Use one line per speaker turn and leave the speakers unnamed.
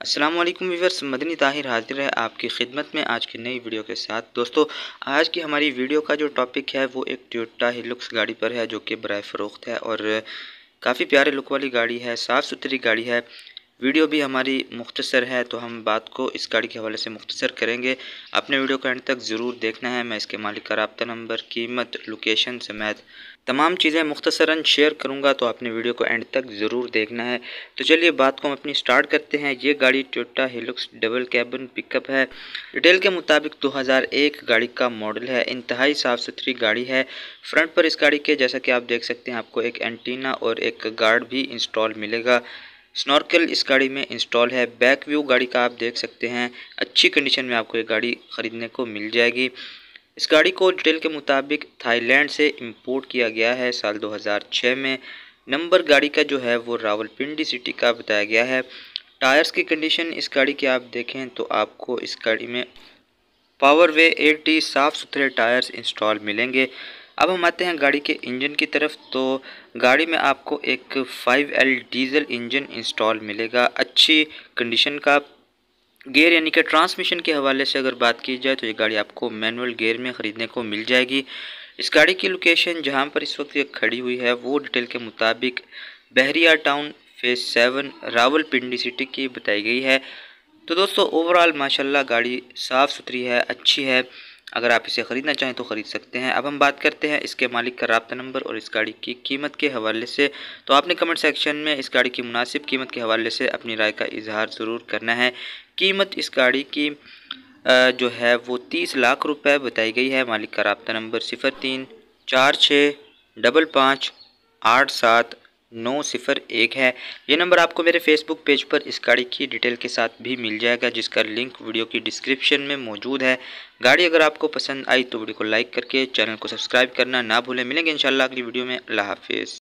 अस्सलाम वालेकुम व्यूवर्स मदनी ताहिर हाजिर है आपकी खिदमत में आज की नई वीडियो के साथ। दोस्तों, आज की हमारी वीडियो का जो टॉपिक है, वो एक टोयोटा हिलुक्स गाड़ी पर है, जो कि बर फ़रोख्त है और काफ़ी प्यारे लुक वाली गाड़ी है साफ़ सुथरी गाड़ी है। वीडियो भी हमारी मुख्तसर है तो हम बात को इस गाड़ी के हवाले से मुख्तसर करेंगे। अपने वीडियो को एंड तक ज़रूर देखना है। मैं इसके मालिक का रबता नंबर, कीमत, लोकेशन समेत तमाम चीज़ें मुख्तसरा शेयर करूँगा तो आपने वीडियो को एंड तक ज़रूर देखना है। तो चलिए, बात को हम अपनी स्टार्ट करते हैं। ये गाड़ी Toyota Hilux double cabin pickup है। डिटेल के मुताबिक 2001 गाड़ी का मॉडल है। इंतहाई साफ़ सुथरी गाड़ी है। फ्रंट पर इस गाड़ी के, जैसा कि आप देख सकते हैं, आपको एक एंटीना और एक गार्ड भी इंस्टॉल मिलेगा। स्नॉर्कल इस गाड़ी में इंस्टॉल है। बैक व्यू गाड़ी का आप देख सकते हैं। अच्छी कंडीशन में आपको ये गाड़ी ख़रीदने को मिल जाएगी। इस गाड़ी को डिटेल के मुताबिक थाईलैंड से इंपोर्ट किया गया है साल 2006 में। नंबर गाड़ी का जो है वो रावलपिंडी सिटी का बताया गया है। टायर्स की कंडीशन इस गाड़ी की आप देखें तो आपको इस गाड़ी में पावर वे एटी साफ़ सुथरे टायर्स इंस्टॉल मिलेंगे। अब हम आते हैं गाड़ी के इंजन की तरफ़। तो गाड़ी में आपको एक 5L डीजल इंजन इंस्टॉल मिलेगा। अच्छी कंडीशन का गेयर यानी कि ट्रांसमिशन के हवाले से अगर बात की जाए तो ये गाड़ी आपको मैनुअल गेयर में ख़रीदने को मिल जाएगी। इस गाड़ी की लोकेशन जहाँ पर इस वक्त ये खड़ी हुई है, वो डिटेल के मुताबिक Bahria town phase seven Rawalpindi city की बताई गई है। तो दोस्तों, ओवरऑल माशाल्लाह गाड़ी साफ़ सुथरी है, अच्छी है। अगर आप इसे ख़रीदना चाहें तो ख़रीद सकते हैं। अब हम बात करते हैं इसके मालिक का रबता नंबर और इस गाड़ी की कीमत के हवाले से। तो आपने कमेंट सेक्शन में इस गाड़ी की मुनासिब कीमत के हवाले से अपनी राय का इजहार ज़रूर करना है। कीमत इस गाड़ी की जो है वो तीस लाख रुपए बताई गई है। मालिक का रबता नंबर सिफर तीन चार छः डबल पाँच आठ सात नौ सिफर एक है। ये नंबर आपको मेरे फेसबुक पेज पर इस गाड़ी की डिटेल के साथ भी मिल जाएगा, जिसका लिंक वीडियो की डिस्क्रिप्शन में मौजूद है। गाड़ी अगर आपको पसंद आई तो वीडियो को लाइक करके चैनल को सब्सक्राइब करना ना भूलें। मिलेंगे इंशाल्लाह अगली वीडियो में। अल्लाह हाफिज़।